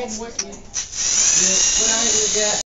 home with me. Put on your gas.